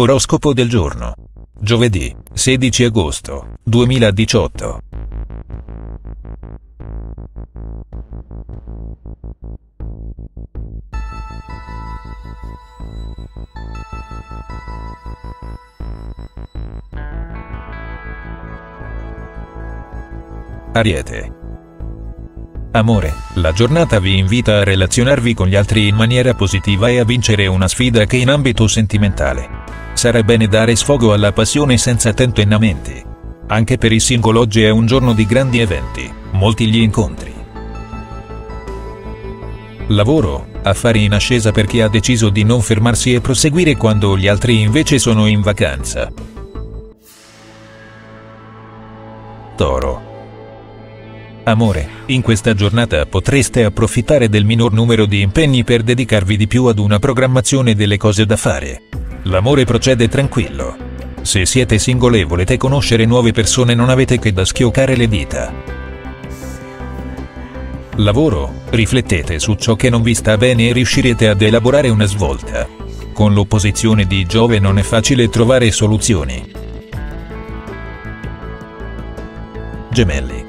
Oroscopo del giorno. Giovedì, 16 agosto, 2018. Ariete. Amore, la giornata vi invita a relazionarvi con gli altri in maniera positiva e a vincere una sfida che in ambito sentimentale. Sarà bene dare sfogo alla passione senza tentennamenti. Anche per il singolo oggi è un giorno di grandi eventi, molti gli incontri. Lavoro, affari in ascesa per chi ha deciso di non fermarsi e proseguire quando gli altri invece sono in vacanza. Toro. Amore, in questa giornata potreste approfittare del minor numero di impegni per dedicarvi di più ad una programmazione delle cose da fare. L'amore procede tranquillo. Se siete single e volete conoscere nuove persone non avete che da schioccare le dita. Lavoro, riflettete su ciò che non vi sta bene e riuscirete ad elaborare una svolta. Con l'opposizione di Giove non è facile trovare soluzioni. Gemelli.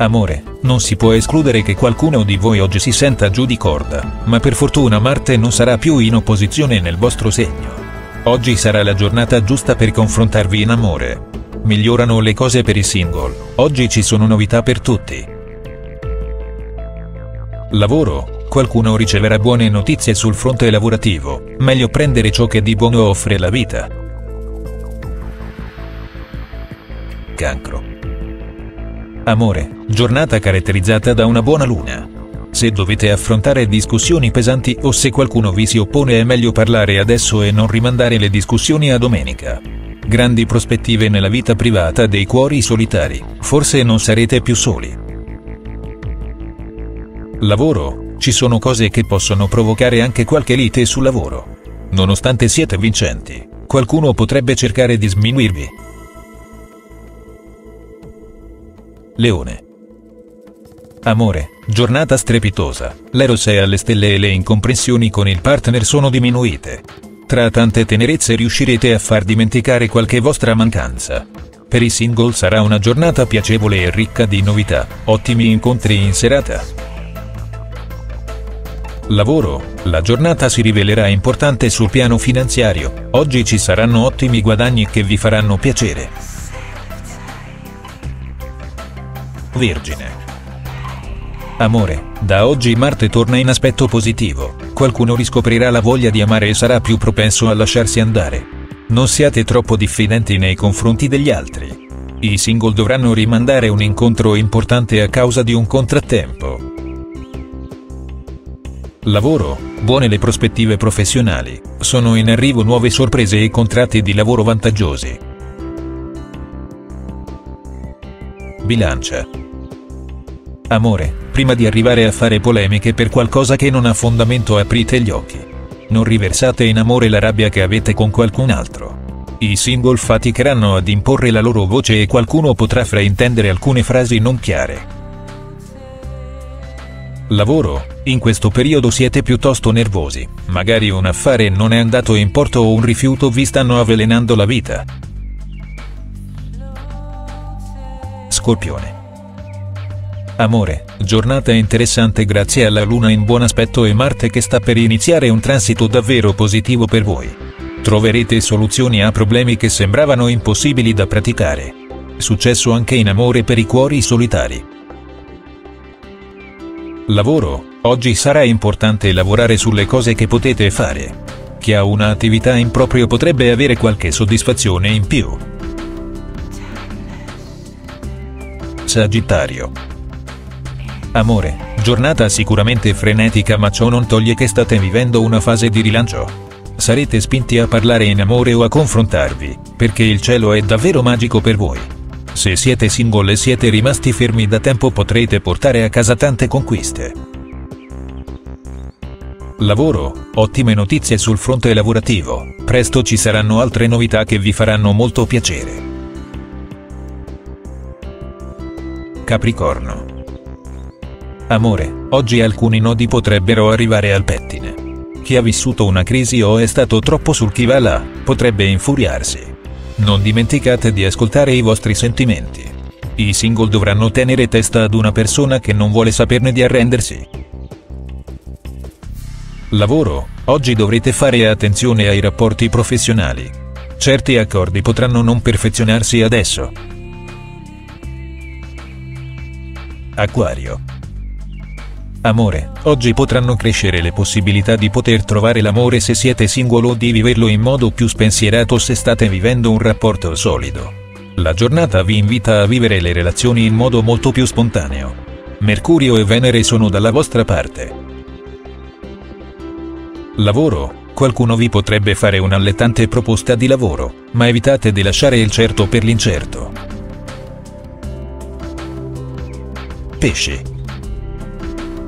Amore, non si può escludere che qualcuno di voi oggi si senta giù di corda, ma per fortuna Marte non sarà più in opposizione nel vostro segno. Oggi sarà la giornata giusta per confrontarvi in amore. Migliorano le cose per i single, oggi ci sono novità per tutti. Lavoro, qualcuno riceverà buone notizie sul fronte lavorativo, meglio prendere ciò che di buono offre la vita. Cancro. Amore, giornata caratterizzata da una buona luna. Se dovete affrontare discussioni pesanti o se qualcuno vi si oppone è meglio parlare adesso e non rimandare le discussioni a domenica. Grandi prospettive nella vita privata dei cuori solitari, forse non sarete più soli. Lavoro, ci sono cose che possono provocare anche qualche lite sul lavoro. Nonostante siete vincenti, qualcuno potrebbe cercare di sminuirvi. Leone. Amore, giornata strepitosa, l'eros è alle stelle e le incomprensioni con il partner sono diminuite. Tra tante tenerezze riuscirete a far dimenticare qualche vostra mancanza. Per i single sarà una giornata piacevole e ricca di novità, ottimi incontri in serata. Lavoro, la giornata si rivelerà importante sul piano finanziario, oggi ci saranno ottimi guadagni che vi faranno piacere. Vergine. Amore, da oggi Marte torna in aspetto positivo, qualcuno riscoprirà la voglia di amare e sarà più propenso a lasciarsi andare. Non siate troppo diffidenti nei confronti degli altri. I single dovranno rimandare un incontro importante a causa di un contrattempo. Lavoro, buone le prospettive professionali, sono in arrivo nuove sorprese e contratti di lavoro vantaggiosi. Bilancia. Amore, prima di arrivare a fare polemiche per qualcosa che non ha fondamento aprite gli occhi. Non riversate in amore la rabbia che avete con qualcun altro. I single faticheranno ad imporre la loro voce e qualcuno potrà fraintendere alcune frasi non chiare. Lavoro, in questo periodo siete piuttosto nervosi, magari un affare non è andato in porto o un rifiuto vi stanno avvelenando la vita. Scorpione. Amore, giornata interessante grazie alla Luna in buon aspetto e Marte che sta per iniziare un transito davvero positivo per voi. Troverete soluzioni a problemi che sembravano impossibili da praticare. Successo anche in amore per i cuori solitari. Lavoro, oggi sarà importante lavorare sulle cose che potete fare. Chi ha un'attività in proprio potrebbe avere qualche soddisfazione in più. Sagittario. Amore, giornata sicuramente frenetica ma ciò non toglie che state vivendo una fase di rilancio. Sarete spinti a parlare in amore o a confrontarvi, perché il cielo è davvero magico per voi. Se siete single e siete rimasti fermi da tempo potrete portare a casa tante conquiste. Lavoro, ottime notizie sul fronte lavorativo, presto ci saranno altre novità che vi faranno molto piacere. Capricorno. Amore, oggi alcuni nodi potrebbero arrivare al pettine. Chi ha vissuto una crisi o è stato troppo sul chi va là, potrebbe infuriarsi. Non dimenticate di ascoltare i vostri sentimenti. I single dovranno tenere testa ad una persona che non vuole saperne di arrendersi. Lavoro, oggi dovrete fare attenzione ai rapporti professionali. Certi accordi potranno non perfezionarsi adesso. Acquario. Amore, oggi potranno crescere le possibilità di poter trovare l'amore se siete singolo o di viverlo in modo più spensierato se state vivendo un rapporto solido. La giornata vi invita a vivere le relazioni in modo molto più spontaneo. Mercurio e Venere sono dalla vostra parte. Lavoro, qualcuno vi potrebbe fare un'allettante proposta di lavoro, ma evitate di lasciare il certo per l'incerto. Pesci.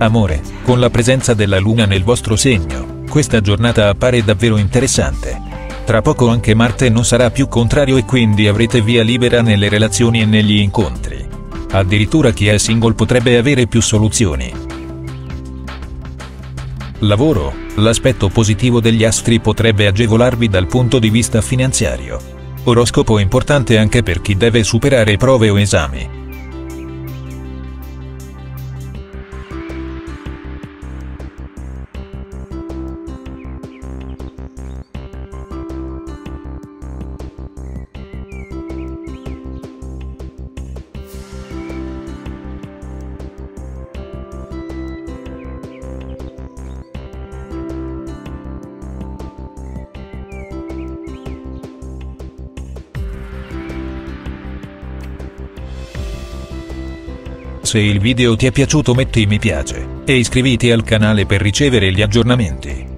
Amore, con la presenza della luna nel vostro segno, questa giornata appare davvero interessante. Tra poco anche Marte non sarà più contrario e quindi avrete via libera nelle relazioni e negli incontri. Addirittura chi è single potrebbe avere più soluzioni. Lavoro, l'aspetto positivo degli astri potrebbe agevolarvi dal punto di vista finanziario. Oroscopo importante anche per chi deve superare prove o esami. Se il video ti è piaciuto metti mi piace, e iscriviti al canale per ricevere gli aggiornamenti.